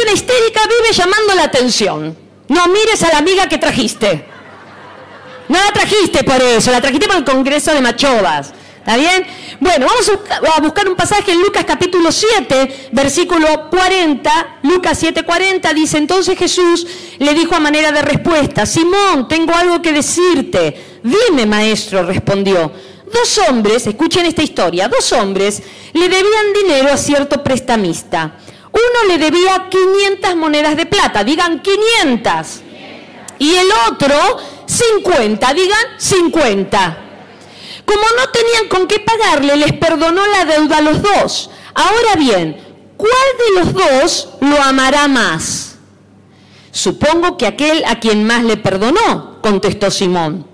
persona histérica vive llamando la atención. No mires a la amiga que trajiste. No la trajiste por eso, la trajiste por el Congreso de Machovas. ¿Está bien? Bueno, vamos a buscar un pasaje en Lucas capítulo 7, versículo 40. Lucas 7, 40 dice, entonces Jesús le dijo a manera de respuesta, Simón, tengo algo que decirte. Dime, maestro, respondió. Dos hombres, escuchen esta historia, dos hombres le debían dinero a cierto prestamista. Uno le debía 500 monedas de plata, digan 500. Y el otro 50, digan 50. Como no tenían con qué pagarle, les perdonó la deuda a los dos. Ahora bien, ¿cuál de los dos lo amará más? Supongo que aquel a quien más le perdonó, contestó Simón.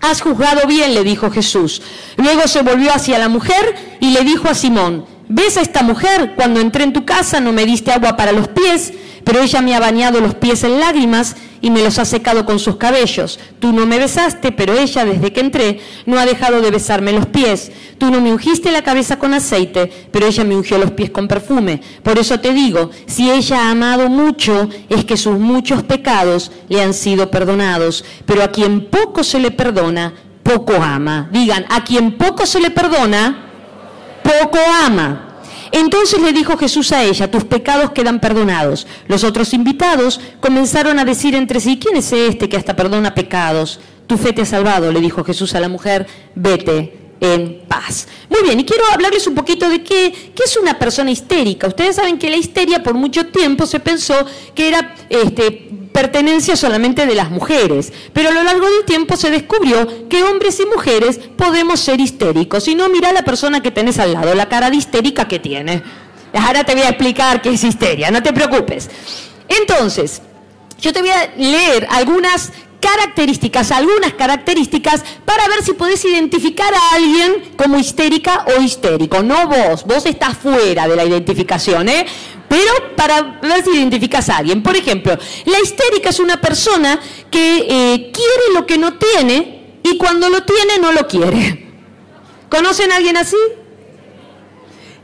Has juzgado bien, le dijo Jesús. Luego se volvió hacia la mujer y le dijo a Simón, ¿ves a esta mujer? Cuando entré en tu casa no me diste agua para los pies, pero ella me ha bañado los pies en lágrimas y me los ha secado con sus cabellos. Tú no me besaste, pero ella desde que entré no ha dejado de besarme los pies. Tú no me ungiste la cabeza con aceite, pero ella me ungió los pies con perfume. Por eso te digo, si ella ha amado mucho, es que sus muchos pecados le han sido perdonados. Pero a quien poco se le perdona, poco ama. Digan, a quien poco se le perdona, poco ama. Entonces le dijo Jesús a ella, tus pecados quedan perdonados. Los otros invitados comenzaron a decir entre sí, ¿quién es este que hasta perdona pecados? Tu fe te ha salvado, le dijo Jesús a la mujer, vete en paz. Muy bien, y quiero hablarles un poquito de qué, es una persona histérica. Ustedes saben que la histeria por mucho tiempo se pensó que era este, pertenencia solamente de las mujeres, pero a lo largo del tiempo se descubrió que hombres y mujeres podemos ser histéricos. Y no, mira la persona que tenés al lado, la cara de histérica que tiene. Ahora te voy a explicar qué es histeria, no te preocupes. Entonces, yo te voy a leer algunas características, algunas características para ver si podés identificar a alguien como histérica o histérico. No vos, vos estás fuera de la identificación, ¿eh? pero para ver si identificas a alguien. Por ejemplo, la histérica es una persona que eh, quiere lo que no tiene y cuando lo tiene no lo quiere. ¿Conocen a alguien así?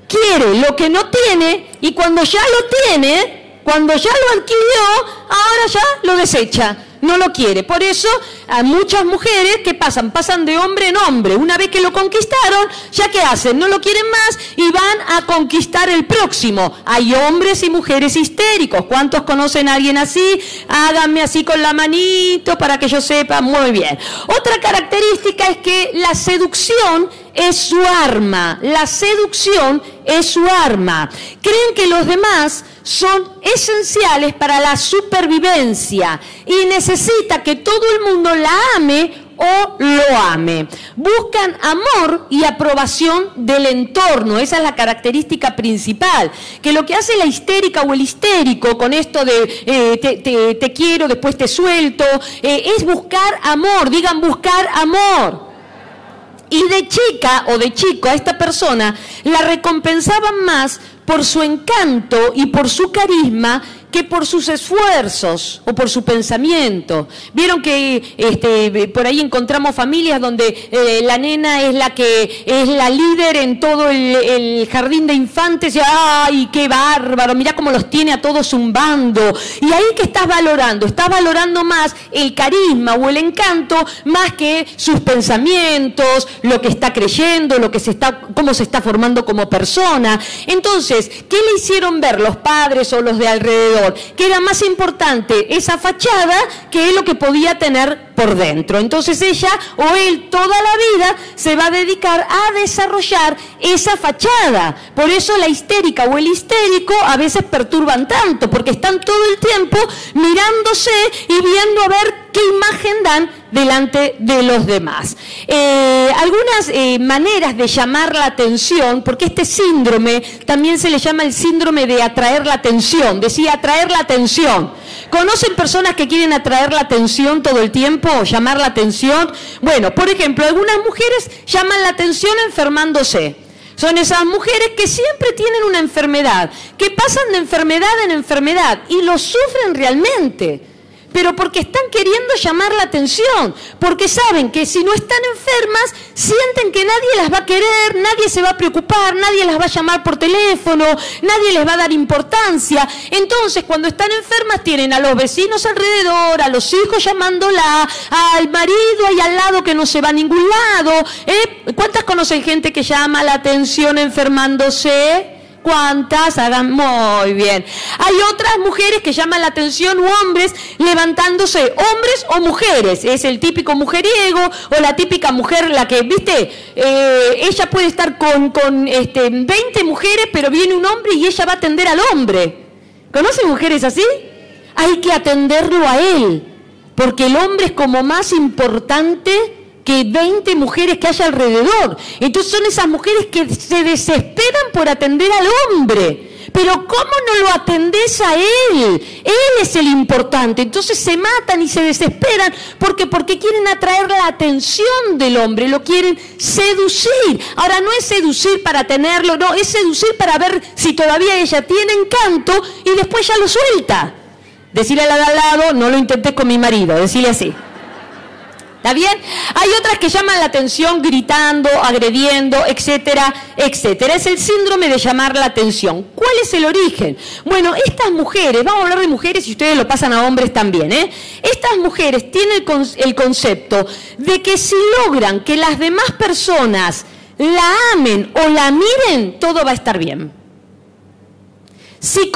Quiere lo que no tiene y cuando ya lo tiene, cuando ya lo adquirió, ahora ya lo desecha no lo quiere. Por eso a muchas mujeres que pasan, pasan de hombre en hombre. Una vez que lo conquistaron, ya que hacen, no lo quieren más y van a conquistar el próximo. Hay hombres y mujeres histéricos. ¿Cuántos conocen a alguien así? Háganme así con la manito para que yo sepa muy bien. Otra característica es que la seducción es su arma. La seducción es su arma. Creen que los demás son esenciales para la supervivencia y necesita que todo el mundo la ame o lo ame. Buscan amor y aprobación del entorno. Esa es la característica principal. Que lo que hace la histérica o el histérico con esto de eh, te, quiero, después te suelto, eh, es buscar amor. Digan buscar amor. Y de chica o de chico a esta persona la recompensaban más por su encanto y por su carisma que por sus esfuerzos o por su pensamiento. Vieron que este, por ahí encontramos familias donde eh, la nena es la que es la líder en todo el, jardín de infantes y ¡ay, qué bárbaro! Mira cómo los tiene a todos zumbando. Y ahí que estás valorando, estás valorando más el carisma o el encanto más que sus pensamientos, lo que está creyendo, lo que se está, cómo se está formando como persona. Entonces, ¿qué le hicieron ver los padres o los de alrededor? que era más importante esa fachada que lo que podía tener por dentro. Entonces ella o él toda la vida se va a dedicar a desarrollar esa fachada. Por eso la histérica o el histérico a veces perturban tanto, porque están todo el tiempo mirándose y viendo a ver qué imagen dan delante de los demás. Eh, algunas eh, maneras de llamar la atención, porque este síndrome también se le llama el síndrome de atraer la atención, decía atraer la atención. ¿Conocen personas que quieren atraer la atención todo el tiempo o llamar la atención? Bueno, por ejemplo, algunas mujeres llaman la atención enfermándose. Son esas mujeres que siempre tienen una enfermedad, que pasan de enfermedad en enfermedad y lo sufren realmente. Pero porque están queriendo llamar la atención, porque saben que si no están enfermas, sienten que nadie las va a querer, nadie se va a preocupar, nadie las va a llamar por teléfono, nadie les va a dar importancia. Entonces, cuando están enfermas, tienen a los vecinos alrededor, a los hijos llamándola, al marido ahí al lado que no se va a ningún lado. ¿eh? ¿Cuántas conocen gente que llama la atención enfermándose? ¿Cuántas? Hagan muy bien. Hay otras mujeres que llaman la atención, hombres levantándose, hombres o mujeres. Es el típico mujeriego o la típica mujer, la que, viste, eh, ella puede estar con, con este, 20 mujeres, pero viene un hombre y ella va a atender al hombre. ¿Conocen mujeres así? Hay que atenderlo a él, porque el hombre es como más importante que 20 mujeres que hay alrededor. Entonces son esas mujeres que se desesperan por atender al hombre. Pero ¿cómo no lo atendés a él? Él es el importante. Entonces se matan y se desesperan porque porque quieren atraer la atención del hombre, lo quieren seducir. Ahora no es seducir para tenerlo, no, es seducir para ver si todavía ella tiene encanto y después ya lo suelta. Decirle al lado, no lo intenté con mi marido, decirle así. ¿Está bien? Hay otras que llaman la atención gritando, agrediendo, etcétera, etcétera. Es el síndrome de llamar la atención. ¿Cuál es el origen? Bueno, estas mujeres, vamos a hablar de mujeres y ustedes lo pasan a hombres también, ¿eh? Estas mujeres tienen el, concepto de que si logran que las demás personas la amen o la miren, todo va a estar bien. Si,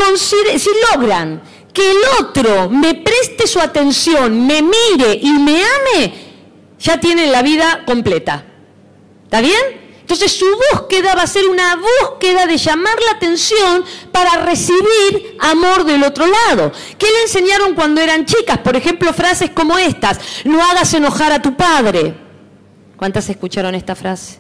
si logran que el otro me preste su atención, me mire y me ame, ya tienen la vida completa. ¿Está bien? Entonces su búsqueda va a ser una búsqueda de llamar la atención para recibir amor del otro lado. ¿Qué le enseñaron cuando eran chicas? Por ejemplo, frases como estas, no hagas enojar a tu padre. ¿Cuántas escucharon esta frase?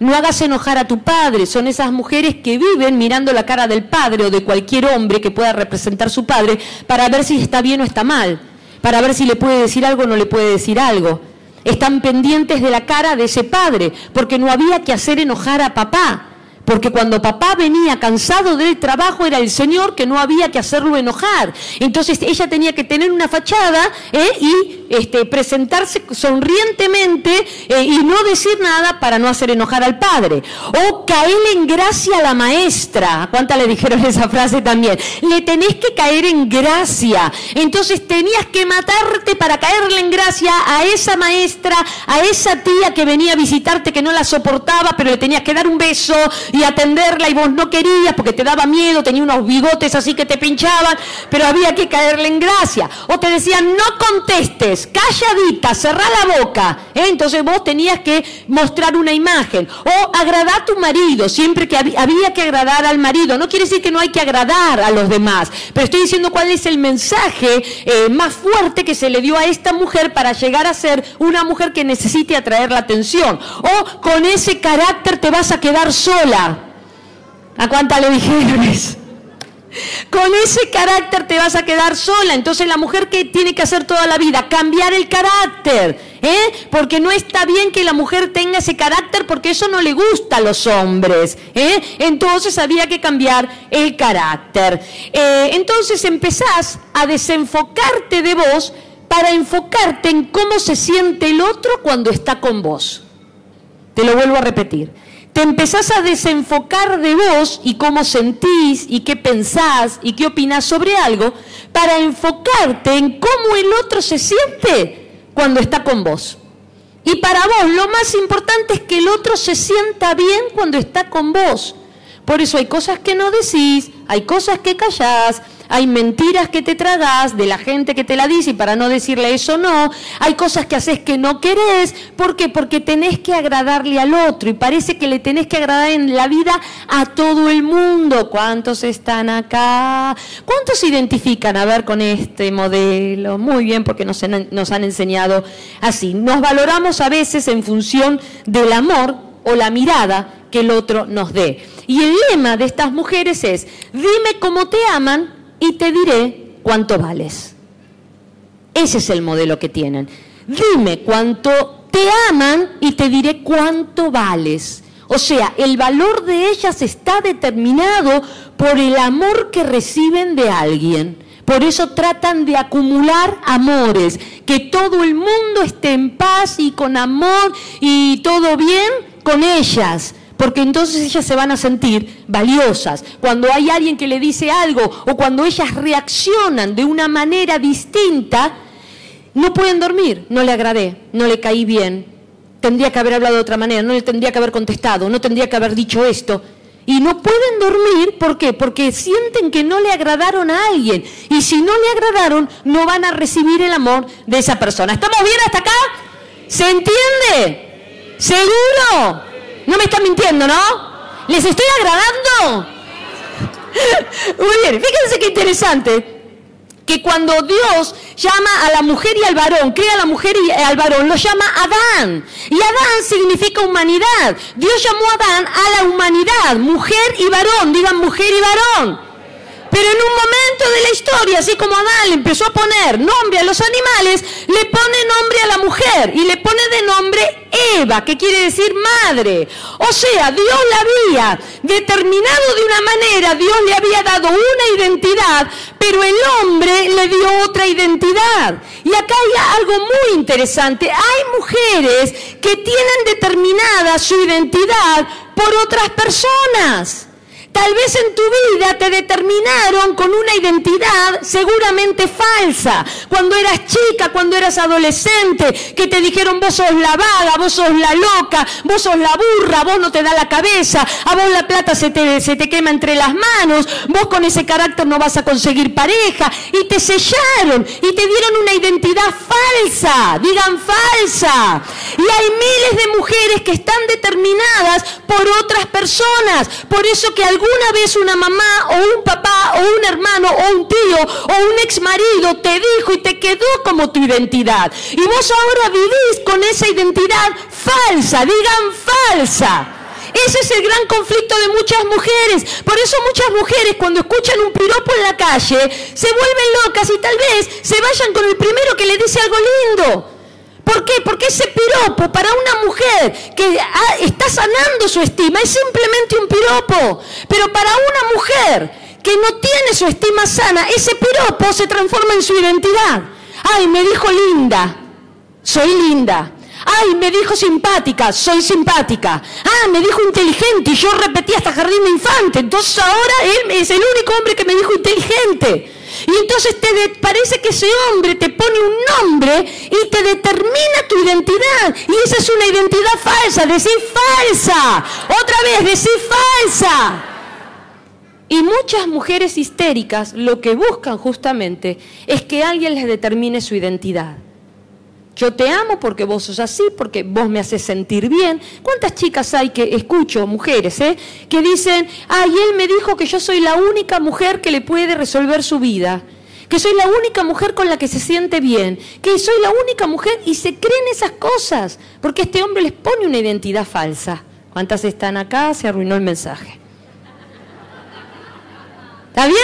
No hagas enojar a tu padre. Son esas mujeres que viven mirando la cara del padre o de cualquier hombre que pueda representar su padre para ver si está bien o está mal para ver si le puede decir algo o no le puede decir algo. Están pendientes de la cara de ese padre, porque no había que hacer enojar a papá. Porque cuando papá venía cansado del trabajo era el Señor que no había que hacerlo enojar. Entonces ella tenía que tener una fachada ¿eh? y este, presentarse sonrientemente eh, y no decir nada para no hacer enojar al padre. O caerle en gracia a la maestra. ¿Cuántas le dijeron esa frase también? Le tenés que caer en gracia. Entonces tenías que matarte para caerle en gracia a esa maestra, a esa tía que venía a visitarte que no la soportaba, pero le tenías que dar un beso atenderla y vos no querías porque te daba miedo, tenía unos bigotes así que te pinchaban, pero había que caerle en gracia. O te decían, no contestes, calladita, cerrá la boca. ¿eh? Entonces vos tenías que mostrar una imagen. O agradar a tu marido, siempre que había que agradar al marido. No quiere decir que no hay que agradar a los demás, pero estoy diciendo cuál es el mensaje eh, más fuerte que se le dio a esta mujer para llegar a ser una mujer que necesite atraer la atención. O con ese carácter te vas a quedar sola. ¿A cuánta le dijeron Con ese carácter te vas a quedar sola. Entonces la mujer que tiene que hacer toda la vida, cambiar el carácter, ¿eh? Porque no está bien que la mujer tenga ese carácter porque eso no le gusta a los hombres, ¿eh? Entonces había que cambiar el carácter. Eh, entonces empezás a desenfocarte de vos para enfocarte en cómo se siente el otro cuando está con vos. Te lo vuelvo a repetir te empezás a desenfocar de vos y cómo sentís y qué pensás y qué opinás sobre algo para enfocarte en cómo el otro se siente cuando está con vos. Y para vos lo más importante es que el otro se sienta bien cuando está con vos. Por eso hay cosas que no decís, hay cosas que callás, hay mentiras que te tragas de la gente que te la dice y para no decirle eso no, hay cosas que haces que no querés, ¿por qué? Porque tenés que agradarle al otro y parece que le tenés que agradar en la vida a todo el mundo. ¿Cuántos están acá? ¿Cuántos se identifican a ver con este modelo? Muy bien, porque nos, nos han enseñado así. Nos valoramos a veces en función del amor o la mirada que el otro nos dé. Y el lema de estas mujeres es, dime cómo te aman y te diré cuánto vales. Ese es el modelo que tienen. Dime cuánto te aman y te diré cuánto vales. O sea, el valor de ellas está determinado por el amor que reciben de alguien. Por eso tratan de acumular amores, que todo el mundo esté en paz y con amor y todo bien con ellas porque entonces ellas se van a sentir valiosas. Cuando hay alguien que le dice algo o cuando ellas reaccionan de una manera distinta, no pueden dormir, no le agradé, no le caí bien, tendría que haber hablado de otra manera, no le tendría que haber contestado, no tendría que haber dicho esto. Y no pueden dormir, ¿por qué? Porque sienten que no le agradaron a alguien. Y si no le agradaron, no van a recibir el amor de esa persona. ¿Estamos bien hasta acá? ¿Se entiende? ¿Seguro? No me están mintiendo, ¿no? ¿Les estoy agradando? Muy bien, fíjense qué interesante que cuando Dios llama a la mujer y al varón, crea a la mujer y al varón, lo llama Adán. Y Adán significa humanidad. Dios llamó a Adán a la humanidad, mujer y varón, digan mujer y varón. Pero en un momento de la historia, así como Adán empezó a poner nombre a los animales, le pone nombre a la mujer y le pone de nombre Eva, que quiere decir madre. O sea, Dios la había determinado de una manera, Dios le había dado una identidad, pero el hombre le dio otra identidad. Y acá hay algo muy interesante. Hay mujeres que tienen determinada su identidad por otras personas. Tal vez en tu vida te determinaron con una identidad seguramente falsa. Cuando eras chica, cuando eras adolescente, que te dijeron vos sos la vaga, vos sos la loca, vos sos la burra, vos no te da la cabeza, a vos la plata se te, se te quema entre las manos, vos con ese carácter no vas a conseguir pareja. Y te sellaron y te dieron una identidad falsa. Digan falsa. Y hay miles de mujeres que están determinadas por otras personas. Por eso que algunos una vez una mamá o un papá o un hermano o un tío o un ex marido te dijo y te quedó como tu identidad. Y vos ahora vivís con esa identidad falsa, digan falsa. Ese es el gran conflicto de muchas mujeres. Por eso muchas mujeres cuando escuchan un piropo en la calle se vuelven locas y tal vez se vayan con el primero que le dice algo lindo. ¿Por qué? Porque ese piropo para una mujer que está sanando su estima es simplemente un piropo. Pero para una mujer que no tiene su estima sana, ese piropo se transforma en su identidad. Ay, me dijo linda, soy linda. Ay, me dijo simpática, soy simpática. Ah, me dijo inteligente y yo repetí hasta jardín de infante. Entonces ahora él es el único hombre que me dijo inteligente. Y entonces te parece que ese hombre te pone un nombre y te determina tu identidad. Y esa es una identidad falsa, decir falsa. Otra vez, decir falsa. Y muchas mujeres histéricas lo que buscan justamente es que alguien les determine su identidad. Yo te amo porque vos sos así, porque vos me haces sentir bien. ¿Cuántas chicas hay que escucho, mujeres, eh, que dicen, ay, él me dijo que yo soy la única mujer que le puede resolver su vida? que soy la única mujer con la que se siente bien, que soy la única mujer y se creen esas cosas, porque este hombre les pone una identidad falsa. ¿Cuántas están acá? Se arruinó el mensaje. ¿Está bien?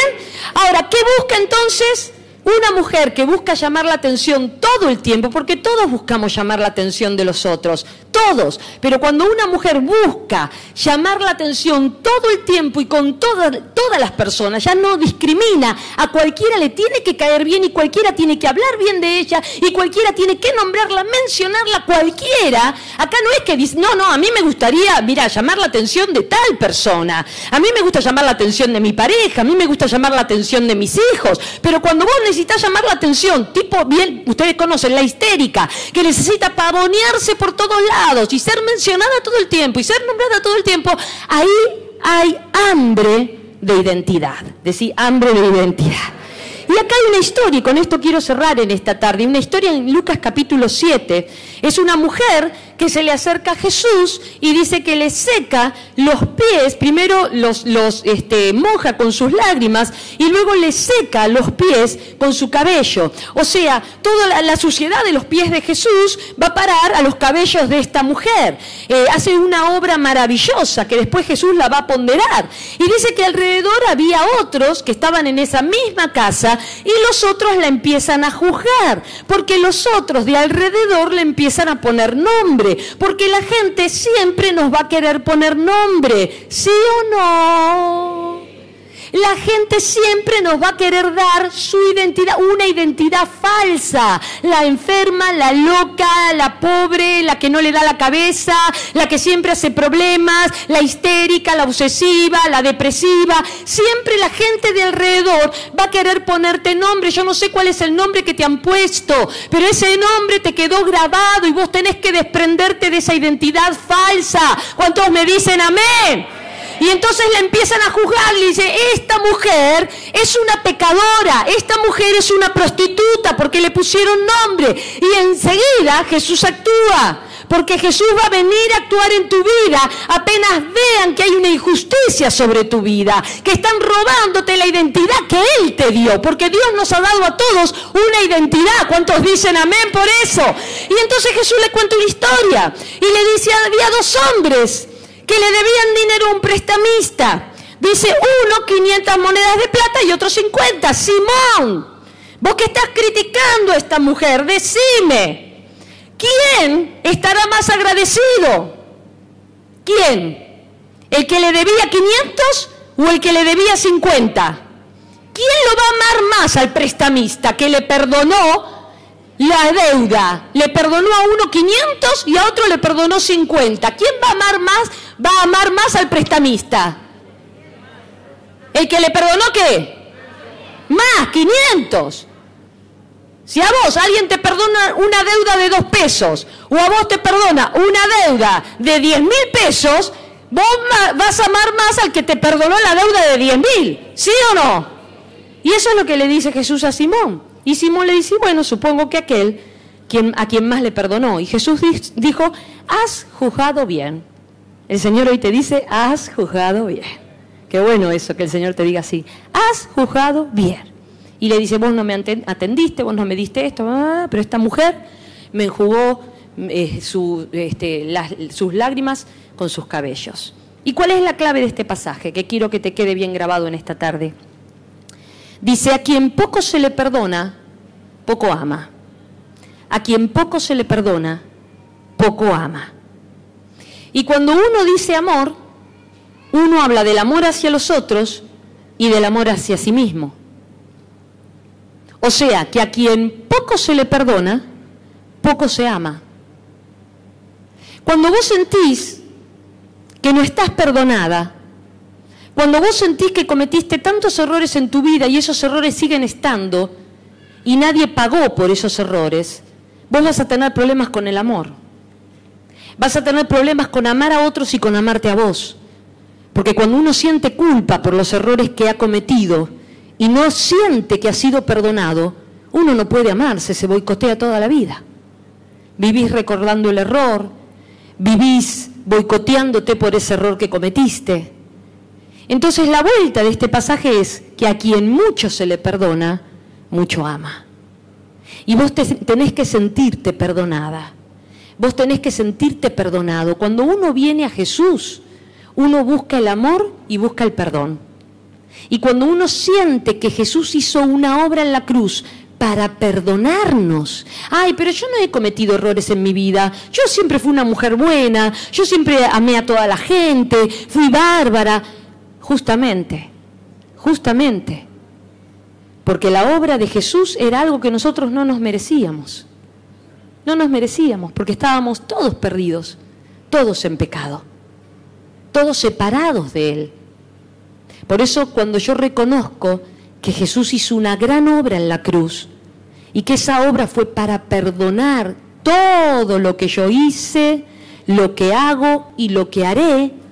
Ahora, ¿qué busca entonces? Una mujer que busca llamar la atención todo el tiempo, porque todos buscamos llamar la atención de los otros, todos, pero cuando una mujer busca llamar la atención todo el tiempo y con todas, las personas, ya no discrimina, a cualquiera le tiene que caer bien y cualquiera tiene que hablar bien de ella y cualquiera tiene que nombrarla, mencionarla, cualquiera, acá no es que dice, no, no, a mí me gustaría, mira, llamar la atención de tal persona, a mí me gusta llamar la atención de mi pareja, a mí me gusta llamar la atención de mis hijos, pero cuando vos necesitas llamar la atención, tipo bien, ustedes conocen la histérica, que necesita pavonearse por todos lados y ser mencionada todo el tiempo y ser nombrada todo el tiempo, ahí hay hambre de identidad, decir hambre de identidad. Y acá hay una historia, y con esto quiero cerrar en esta tarde, una historia en Lucas capítulo 7. Es una mujer que se le acerca a Jesús y dice que le seca los pies, primero los, los este, moja con sus lágrimas y luego le seca los pies con su cabello. O sea, toda la, suciedad de los pies de Jesús va a parar a los cabellos de esta mujer. Eh, hace una obra maravillosa que después Jesús la va a ponderar. Y dice que alrededor había otros que estaban en esa misma casa y los otros la empiezan a juzgar, porque los otros de alrededor le empiezan a poner nombre porque la gente siempre nos va a querer poner nombre, ¿sí o no? La gente siempre nos va a querer dar su identidad, una identidad falsa. La enferma, la loca, la pobre, la que no le da la cabeza, la que siempre hace problemas, la histérica, la obsesiva, la depresiva. Siempre la gente de alrededor va a querer ponerte nombre. Yo no sé cuál es el nombre que te han puesto, pero ese nombre te quedó grabado y vos tenés que desprenderte de esa identidad falsa. ¿Cuántos me dicen amén? Y entonces le empiezan a juzgar, le dice, esta mujer es una pecadora, esta mujer es una prostituta porque le pusieron nombre. Y enseguida Jesús actúa, porque Jesús va a venir a actuar en tu vida apenas vean que hay una injusticia sobre tu vida, que están robándote la identidad que Él te dio, porque Dios nos ha dado a todos una identidad. ¿Cuántos dicen amén por eso? Y entonces Jesús le cuenta una historia y le dice, había dos hombres que le debían dinero a un prestamista. Dice uno 500 monedas de plata y otro 50. Simón, vos que estás criticando a esta mujer, decime, ¿quién estará más agradecido? ¿Quién? ¿El que le debía 500 o el que le debía 50? ¿Quién lo va a amar más al prestamista que le perdonó la deuda? Le perdonó a uno 500 y a otro le perdonó 50. ¿Quién va a amar más va a amar más al prestamista. El que le perdonó qué? Más, 500. Si a vos alguien te perdona una deuda de dos pesos o a vos te perdona una deuda de 10 mil pesos, vos vas a amar más al que te perdonó la deuda de 10 mil. ¿Sí o no? Y eso es lo que le dice Jesús a Simón. Y Simón le dice, bueno, supongo que aquel a quien más le perdonó. Y Jesús dijo, has juzgado bien. El Señor hoy te dice, has juzgado bien. Qué bueno eso, que el Señor te diga así, has juzgado bien. Y le dice, vos no me atendiste, vos no me diste esto, ah, pero esta mujer me enjugó eh, este, sus lágrimas con sus cabellos. ¿Y cuál es la clave de este pasaje? Que quiero que te quede bien grabado en esta tarde. Dice, a quien poco se le perdona, poco ama. A quien poco se le perdona, poco ama. Y cuando uno dice amor, uno habla del amor hacia los otros y del amor hacia sí mismo. O sea, que a quien poco se le perdona, poco se ama. Cuando vos sentís que no estás perdonada, cuando vos sentís que cometiste tantos errores en tu vida y esos errores siguen estando y nadie pagó por esos errores, vos vas a tener problemas con el amor. Vas a tener problemas con amar a otros y con amarte a vos. Porque cuando uno siente culpa por los errores que ha cometido y no siente que ha sido perdonado, uno no puede amarse, se boicotea toda la vida. Vivís recordando el error, vivís boicoteándote por ese error que cometiste. Entonces la vuelta de este pasaje es que a quien mucho se le perdona, mucho ama. Y vos tenés que sentirte perdonada. Vos tenés que sentirte perdonado. Cuando uno viene a Jesús, uno busca el amor y busca el perdón. Y cuando uno siente que Jesús hizo una obra en la cruz para perdonarnos. Ay, pero yo no he cometido errores en mi vida. Yo siempre fui una mujer buena. Yo siempre amé a toda la gente. Fui bárbara. Justamente, justamente. Porque la obra de Jesús era algo que nosotros no nos merecíamos. No nos merecíamos porque estábamos todos perdidos, todos en pecado, todos separados de Él. Por eso cuando yo reconozco que Jesús hizo una gran obra en la cruz y que esa obra fue para perdonar todo lo que yo hice, lo que hago y lo que haré,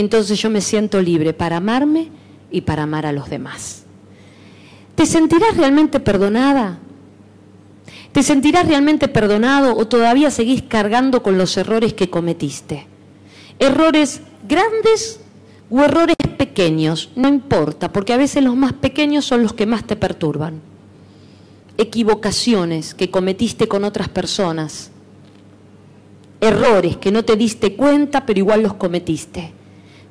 entonces yo me siento libre para amarme y para amar a los demás. ¿Te sentirás realmente perdonada? ¿Te sentirás realmente perdonado o todavía seguís cargando con los errores que cometiste? Errores grandes o errores pequeños, no importa, porque a veces los más pequeños son los que más te perturban. Equivocaciones que cometiste con otras personas. Errores que no te diste cuenta, pero igual los cometiste.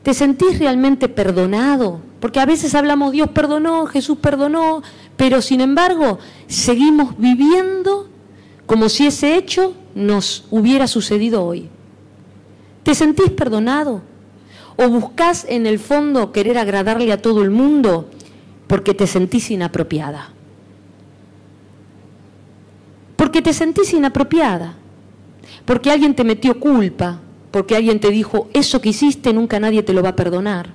¿Te sentís realmente perdonado? Porque a veces hablamos, Dios perdonó, Jesús perdonó, pero sin embargo seguimos viviendo como si ese hecho nos hubiera sucedido hoy. ¿Te sentís perdonado? ¿O buscas en el fondo querer agradarle a todo el mundo porque te sentís inapropiada. Porque te sentís inapropiada. Porque alguien te metió culpa. Porque alguien te dijo, eso que hiciste nunca nadie te lo va a perdonar.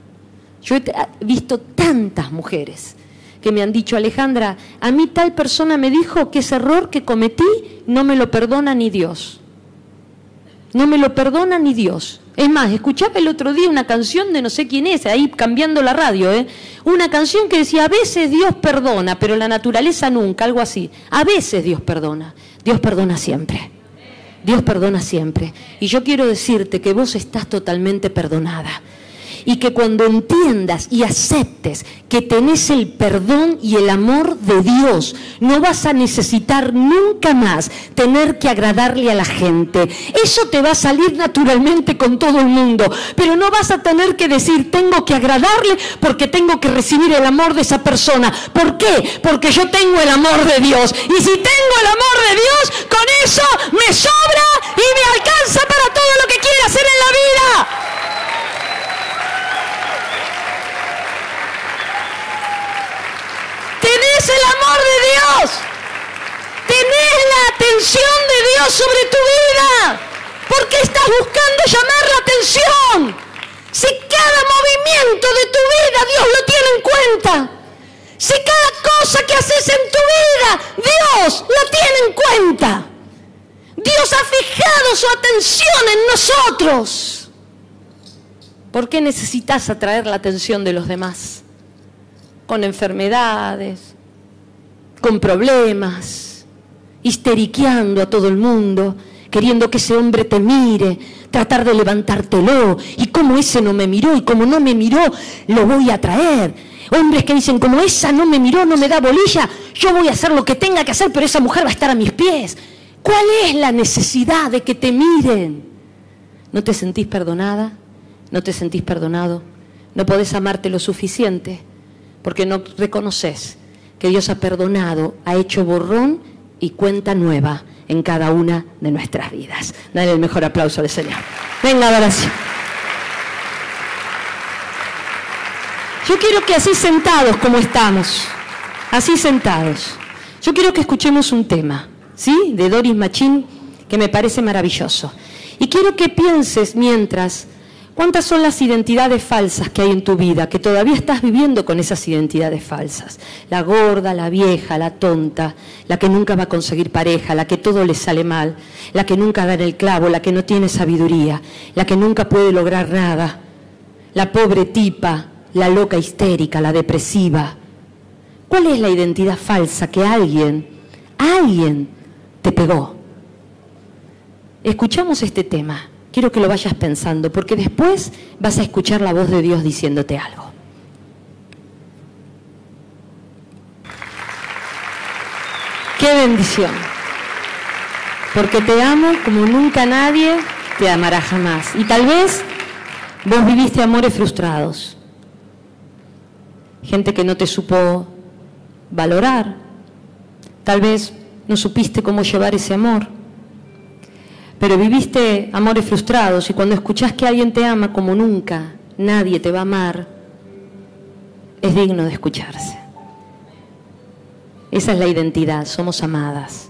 Yo he visto tantas mujeres que me han dicho, Alejandra, a mí tal persona me dijo que ese error que cometí no me lo perdona ni Dios. No me lo perdona ni Dios. Es más, escuchaba el otro día una canción de no sé quién es, ahí cambiando la radio, ¿eh? Una canción que decía, a veces Dios perdona, pero la naturaleza nunca, algo así. A veces Dios perdona, Dios perdona siempre. Dios perdona siempre. Y yo quiero decirte que vos estás totalmente perdonada y que cuando entiendas y aceptes que tenés el perdón y el amor de Dios, no vas a necesitar nunca más tener que agradarle a la gente. Eso te va a salir naturalmente con todo el mundo, pero no vas a tener que decir tengo que agradarle porque tengo que recibir el amor de esa persona. ¿Por qué? Porque yo tengo el amor de Dios. Y si tengo el amor de Dios, con eso me sobra y me alcanza para todo lo que quiera hacer en la vida. Tenés el amor de Dios. Tenés la atención de Dios sobre tu vida. Porque estás buscando llamar la atención. Si cada movimiento de tu vida Dios lo tiene en cuenta. Si cada cosa que haces en tu vida Dios la tiene en cuenta. Dios ha fijado su atención en nosotros. ¿Por qué necesitas atraer la atención de los demás? Con enfermedades, con problemas, histeriqueando a todo el mundo, queriendo que ese hombre te mire, tratar de levantártelo, y como ese no me miró, y como no me miró, lo voy a traer. Hombres que dicen, como esa no me miró, no me da bolilla, yo voy a hacer lo que tenga que hacer, pero esa mujer va a estar a mis pies. ¿Cuál es la necesidad de que te miren? ¿No te sentís perdonada? ¿No te sentís perdonado? ¿No podés amarte lo suficiente? Porque no reconoces que Dios ha perdonado, ha hecho borrón y cuenta nueva en cada una de nuestras vidas. Dale el mejor aplauso al Señor. Venga, oración. Yo quiero que así sentados como estamos, así sentados, yo quiero que escuchemos un tema, ¿sí? De Doris Machín, que me parece maravilloso. Y quiero que pienses mientras ¿Cuántas son las identidades falsas que hay en tu vida? Que todavía estás viviendo con esas identidades falsas. La gorda, la vieja, la tonta, la que nunca va a conseguir pareja, la que todo le sale mal, la que nunca da en el clavo, la que no tiene sabiduría, la que nunca puede lograr nada, la pobre tipa, la loca histérica, la depresiva. ¿Cuál es la identidad falsa que alguien, alguien te pegó? Escuchamos este tema. Quiero que lo vayas pensando, porque después vas a escuchar la voz de Dios diciéndote algo. Qué bendición. Porque te amo como nunca nadie te amará jamás. Y tal vez vos viviste amores frustrados. Gente que no te supo valorar. Tal vez no supiste cómo llevar ese amor pero viviste amores frustrados y cuando escuchás que alguien te ama como nunca, nadie te va a amar, es digno de escucharse. Esa es la identidad, somos amadas,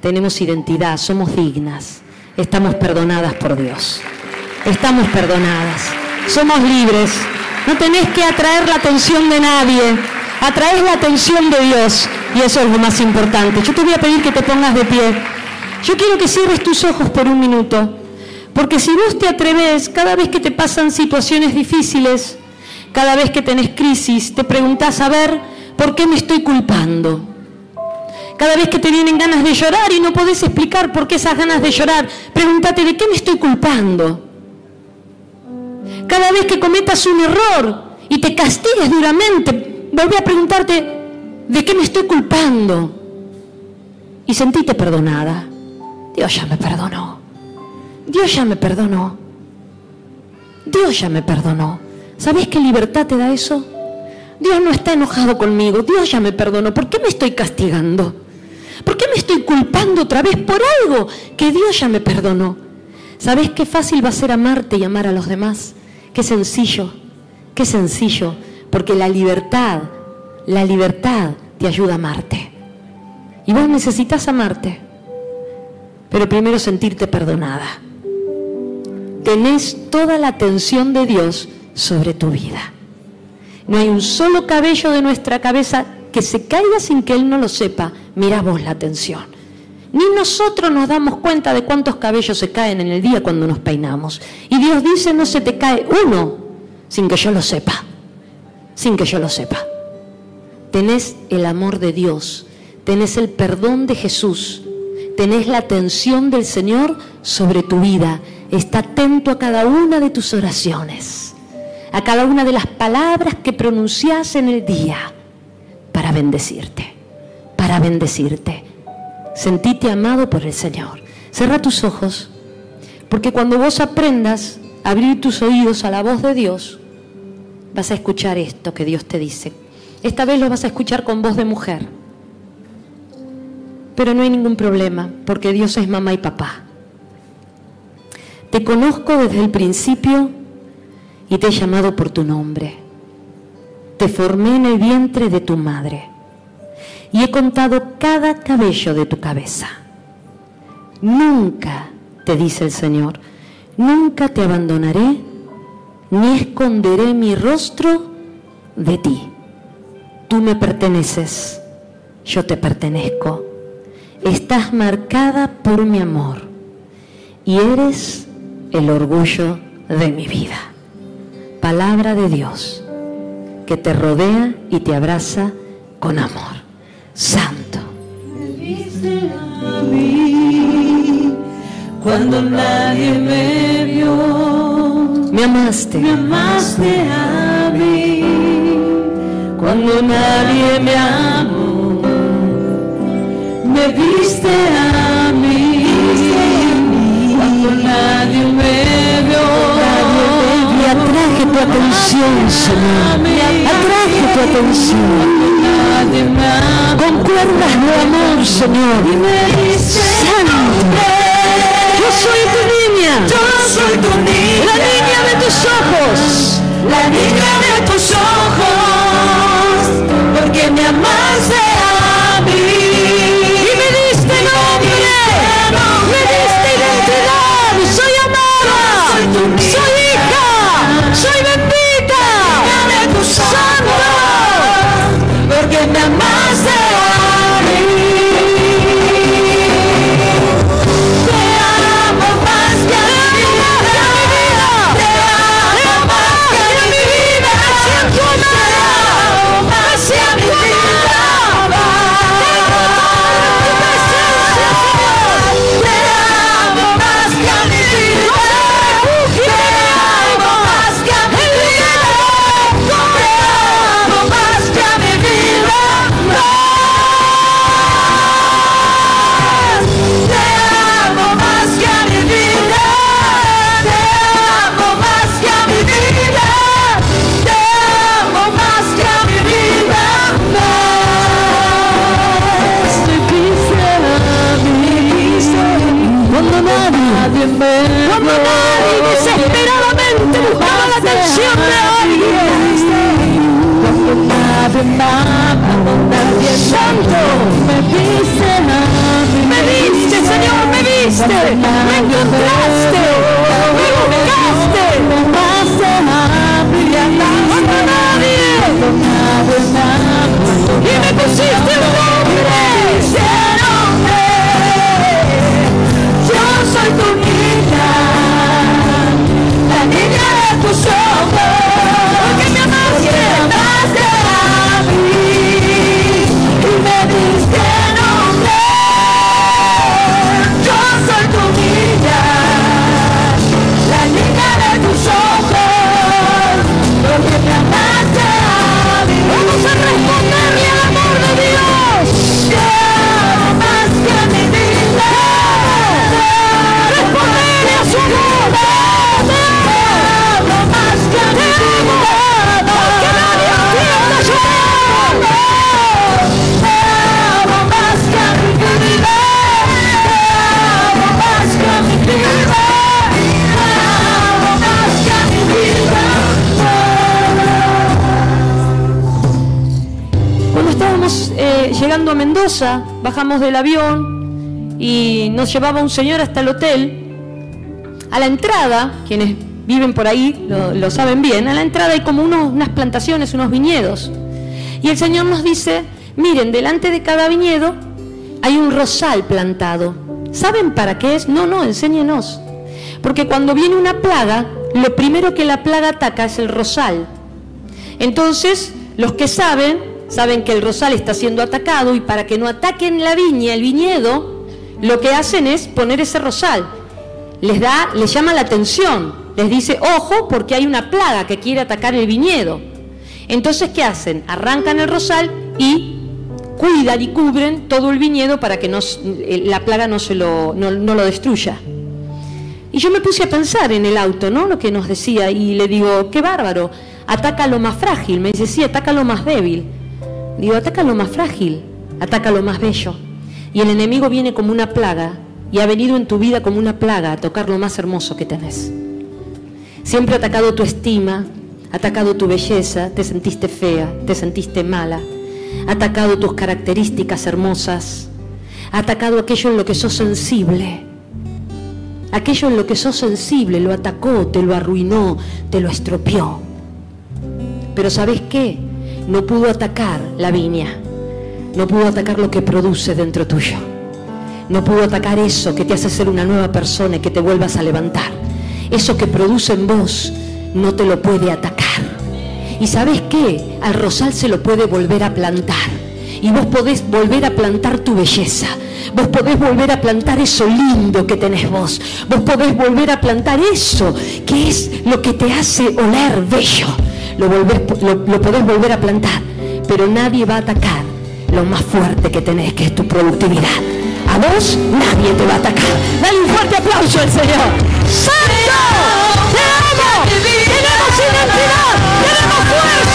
tenemos identidad, somos dignas, estamos perdonadas por Dios, estamos perdonadas, somos libres, no tenés que atraer la atención de nadie, atraes la atención de Dios. Y eso es lo más importante. Yo te voy a pedir que te pongas de pie. Yo quiero que cierres tus ojos por un minuto, porque si vos te atreves, cada vez que te pasan situaciones difíciles, cada vez que tenés crisis, te preguntás, a ver, ¿por qué me estoy culpando? Cada vez que te vienen ganas de llorar y no podés explicar por qué esas ganas de llorar, pregúntate, ¿de qué me estoy culpando? Cada vez que cometas un error y te castigues duramente, volví a preguntarte, ¿de qué me estoy culpando? Y sentite perdonada. Dios ya me perdonó. Dios ya me perdonó. Dios ya me perdonó. ¿Sabes qué libertad te da eso? Dios no está enojado conmigo. Dios ya me perdonó. ¿Por qué me estoy castigando? ¿Por qué me estoy culpando otra vez por algo que Dios ya me perdonó? ¿Sabes qué fácil va a ser amarte y amar a los demás? Qué sencillo, qué sencillo, porque la libertad La libertad te ayuda a amarte. Y vos necesitas amarte, pero primero sentirte perdonada. Tenés toda la atención de Dios sobre tu vida. No hay un solo cabello de nuestra cabeza que se caiga sin que Él no lo sepa. Mira vos la atención. Ni nosotros nos damos cuenta de cuántos cabellos se caen en el día cuando nos peinamos. Y Dios dice, no se te cae uno sin que yo lo sepa. Sin que yo lo sepa. Tenés el amor de Dios, tenés el perdón de Jesús, tenés la atención del Señor sobre tu vida. Está atento a cada una de tus oraciones, a cada una de las palabras que pronuncias en el día para bendecirte, para bendecirte. Sentite amado por el Señor. Cierra tus ojos, porque cuando vos aprendas a abrir tus oídos a la voz de Dios, vas a escuchar esto que Dios te dice. Esta vez lo vas a escuchar con voz de mujer. Pero no hay ningún problema, porque Dios es mamá y papá. Te conozco desde el principio y te he llamado por tu nombre. Te formé en el vientre de tu madre y he contado cada cabello de tu cabeza. Nunca, te dice el Señor, nunca te abandonaré ni esconderé mi rostro de ti. Tú me perteneces, yo te pertenezco. Estás marcada por mi amor y eres el orgullo de mi vida. Palabra de Dios que te rodea y te abraza con amor. Santo. cuando nadie me vio. Me amaste. Me amaste a mí cuando nadie me amó. Me viste a mí cuando nadie me vio. Y atraje tu atención, Señor. Atraje tu atención. Con cuerdas de amor, Señor. Santo. Yo soy tu niña. Yo soy tu niña. La niña de tus ojos. la niña de tus ojos, porque me amaste a mí. soy hija, soy bebé. Bajamos del avión y nos llevaba un señor hasta el hotel. A la entrada, quienes viven por ahí lo, saben bien, a la entrada hay como unos- unas plantaciones, unos viñedos. Y el Señor nos dice, miren, delante de cada viñedo hay un rosal plantado. ¿Saben para qué es? No, no, enséñenos. Porque cuando viene una plaga, lo primero que la plaga ataca es el rosal. Entonces, los que saben, saben que el rosal está siendo atacado y para que no ataquen la viña, el viñedo, lo que hacen es poner ese rosal. Les da, les llama la atención, les dice, ojo, porque hay una plaga que quiere atacar el viñedo. Entonces, ¿qué hacen? Arrancan el rosal y cuidan y cubren todo el viñedo para que no eh, la plaga no, se lo, no, no lo destruya. Y yo me puse a pensar en el auto, ¿no? Lo que nos decía, y le digo, qué bárbaro, ataca lo más frágil. Me dice, sí, ataca lo más débil. Digo, ataca lo más frágil, ataca lo más bello. Y el enemigo viene como una plaga, y ha venido en tu vida como una plaga a tocar lo más hermoso que tenés. Siempre ha atacado tu estima, ha atacado tu belleza, te sentiste fea, te sentiste mala, ha atacado tus características hermosas, ha atacado aquello en lo que sos sensible. Aquello en lo que sos sensible lo atacó, te lo arruinó, te lo estropeó. Pero ¿sabes qué? No pudo atacar la viña, no pudo atacar lo que produce dentro tuyo, no pudo atacar eso que te hace ser una nueva persona y que te vuelvas a levantar. Eso que produce en vos no te lo puede atacar. ¿Y sabes qué? Al rosal se lo puede volver a plantar. Y vos podés volver a plantar tu belleza. Vos podés volver a plantar eso lindo que tenés vos. Vos podés volver a plantar eso que es lo que te hace oler bello. Lo, volvés- podés volver a plantar. Pero nadie va a atacar lo más fuerte que tenés, que es tu productividad. A vos nadie te va a atacar. Dale un fuerte aplauso al Señor. ¡Santo! ¡Te amo! ¡Tenemos identidad! ¡Tenemos fuerza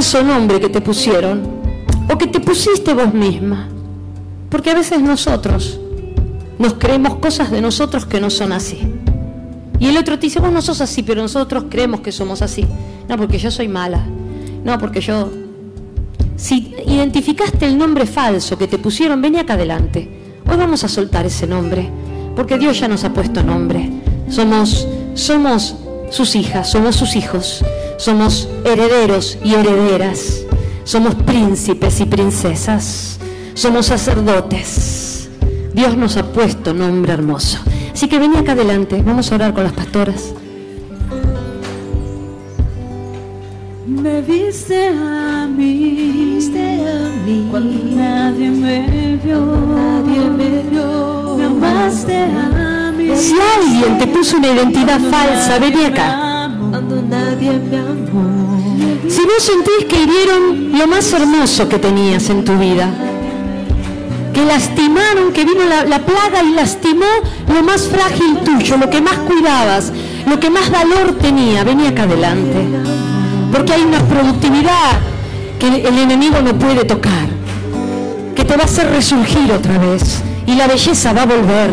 falso nombre que te pusieron, o que te pusiste vos misma, porque a veces nosotros nos creemos cosas de nosotros que no son así. Y el otro te dice, vos no sos así, pero nosotros creemos que somos así. No, porque yo soy mala. No, porque yo... Si identificaste el nombre falso que te pusieron, vení acá adelante. Hoy vamos a soltar ese nombre, porque Dios ya nos ha puesto nombre. Somos, somos sus hijas, somos sus hijos, somos herederos y herederas, somos príncipes y princesas, somos sacerdotes. Dios nos ha puesto nombre hermoso. Así que vení acá adelante, vamos a orar con las pastoras. Me viste a mí, cuando nadie me vio, nadie me vio, me amaste a mí. Si alguien te puso una identidad falsa, vení acá. Nadie me amó, Si vos sentís que hirieron lo más hermoso que tenías en tu vida, que lastimaron, que vino la, la plaga y lastimó lo más frágil tuyo, lo que más cuidabas, lo que más valor tenía, vení acá adelante. Porque hay una productividad que el enemigo no puede tocar, que te va a hacer resurgir otra vez y la belleza va a volver,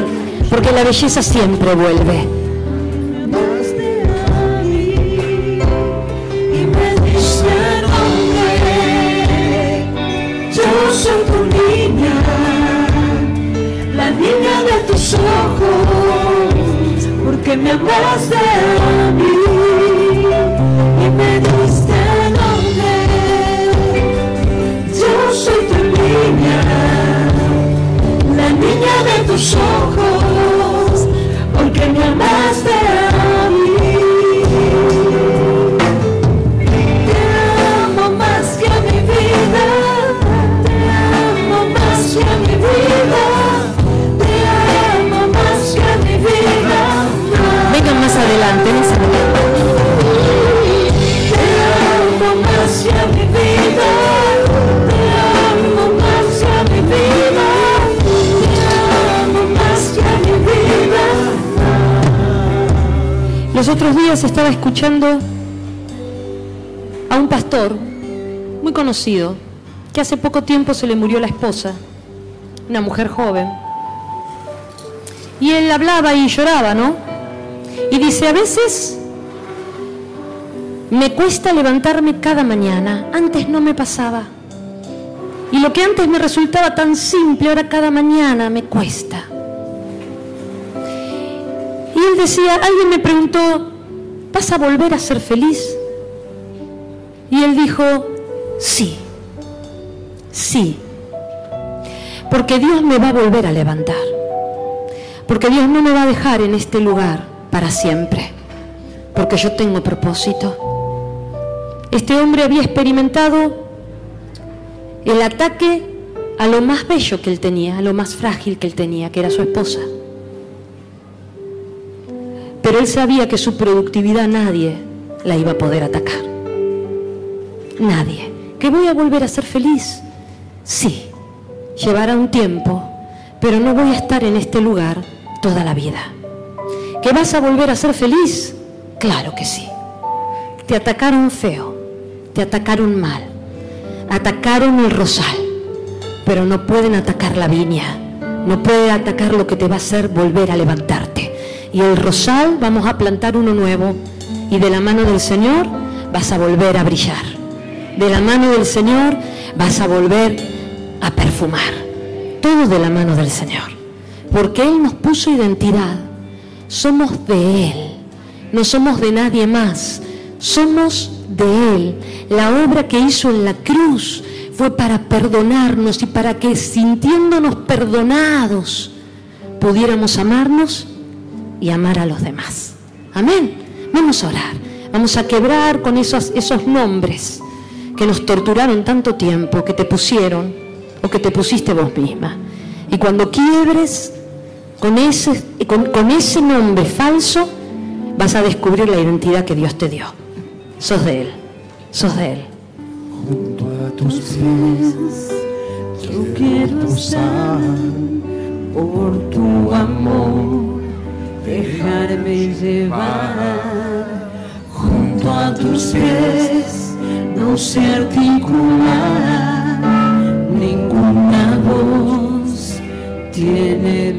porque la belleza siempre vuelve. Me amaste a mí y me diste nombre. Yo soy tu niña, la niña de tus ojos, porque me amaste Los otros días estaba escuchando a un pastor muy conocido que hace poco tiempo se le murió la esposa, una mujer joven. Y él hablaba y lloraba, ¿no? Y dice, a veces me cuesta levantarme cada mañana, antes no me pasaba. Y lo que antes me resultaba tan simple, ahora cada mañana me cuesta. Decía, alguien me preguntó, ¿vas a volver a ser feliz? Y él dijo, sí, sí, porque Dios me va a volver a levantar, porque Dios no me va a dejar en este lugar para siempre, porque yo tengo propósito. Este hombre había experimentado el ataque a lo más bello que él tenía, a lo más frágil que él tenía, que era su esposa. Pero él sabía que su productividad nadie la iba a poder atacar. Nadie. ¿Que voy a volver a ser feliz? Sí. Llevará un tiempo, pero no voy a estar en este lugar toda la vida. ¿Que vas a volver a ser feliz? Claro que sí. Te atacaron feo, te atacaron mal, atacaron el rosal, pero no pueden atacar la viña, no puede atacar lo que te va a hacer volver a levantarte. Y el rosal vamos a plantar uno nuevo y de la mano del Señor vas a volver a brillar. De la mano del Señor vas a volver a perfumar. Todo de la mano del Señor. Porque Él nos puso identidad. Somos de Él. No somos de nadie más. Somos de Él. La obra que hizo en la cruz fue para perdonarnos y para que sintiéndonos perdonados pudiéramos amarnos y amar a los demás. Amén. Vamos a orar. Vamos a quebrar con esos, esos nombres que nos torturaron tanto tiempo, que te pusieron o que te pusiste vos misma. Y cuando quiebres con ese, con, ese nombre falso, vas a descubrir la identidad que Dios te dio. Sos de Él. Sos de Él. Junto a tus pies yo quiero estar por tu amor, dejarme llevar. Junto a tus pies, no se articulará ninguna voz, tiene